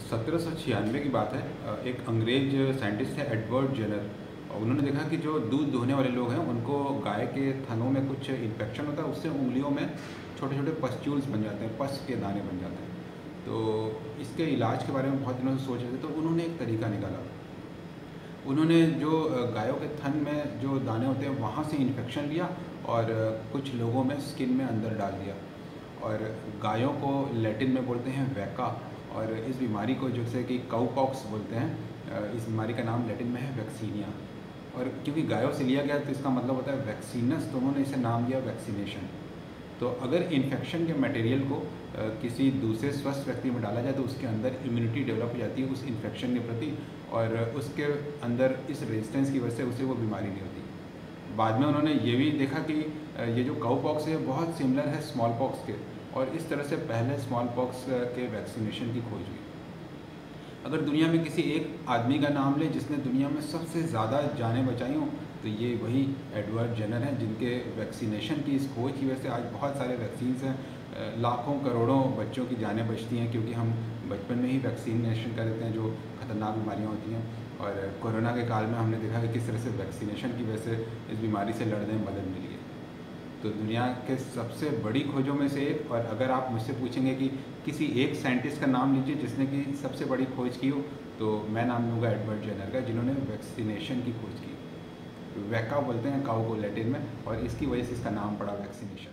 सत्रह सौ छियानवे की बात है एक अंग्रेज़ साइंटिस्ट है एडवर्ड जेनर। उन्होंने देखा कि जो दूध दोहने वाले लोग हैं, उनको गाय के थनों में कुछ इन्फेक्शन होता है, उससे उंगलियों में छोटे छोटे पस्ट्यूल्स बन जाते हैं पस के दाने बन जाते हैं। तो इसके इलाज के बारे में बहुत दिनों से सोच रहे थे तो उन्होंने एक तरीका निकाला। उन्होंने जो गायों के थन में जो दाने होते हैं, वहाँ से इन्फेक्शन लिया और कुछ लोगों में स्किन में अंदर डाल दिया। और गायों को लैटिन में बोलते हैं, वैका। और इस बीमारी को जैसे कि काउपॉक्स बोलते हैं इस बीमारी का नाम लैटिन में है वैक्सीनिया और क्योंकि गायों से लिया गया तो इसका मतलब होता है वैक्सीनस तो उन्होंने इसे नाम दिया वैक्सीनेशन तो अगर इन्फेक्शन के मटेरियल को किसी दूसरे स्वस्थ व्यक्ति में डाला जाए तो उसके अंदर इम्यूनिटी डेवलप हो जाती है उस इन्फेक्शन के प्रति, और उसके अंदर इस रेजिस्टेंस की वजह से उसे वो बीमारी नहीं होती। बाद में उन्होंने ये भी देखा कि ये जो काउ पॉक्स है, बहुत सिमिलर है स्मॉल पॉक्स के। और इस तरह से पहले स्मॉल पॉक्स के वैक्सीनेशन की खोज हुई। अगर दुनिया में किसी एक आदमी का नाम लें जिसने दुनिया में सबसे ज़्यादा जानें बचाई हों तो ये वही एडवर्ड जेनर हैं, जिनके वैक्सीनेशन की इस खोज की वजह से आज बहुत सारे वैक्सीन्स हैं। लाखों करोड़ों बच्चों की जानें बचती हैं, क्योंकि हम बचपन में ही वैक्सीनेशन कर देते हैं, जो ख़तरनाक बीमारियाँ होती हैं। और कोरोना के काल में हमने देखा कि किस तरह से वैक्सीनेशन की वजह से इस बीमारी से लड़ने में मदद मिली है। तो दुनिया के सबसे बड़ी खोजों में से एक और अगर आप मुझसे पूछेंगे कि किसी एक साइंटिस्ट का नाम लीजिए जिसने कि सबसे बड़ी खोज की हो तो मैं नाम लूँगा एडवर्ड जेनर का, जिन्होंने वैक्सीनेशन की खोज की। वैका बोलते हैं काउ को लैटिन में, और इसकी वजह से इसका नाम पड़ा वैक्सीनेशन।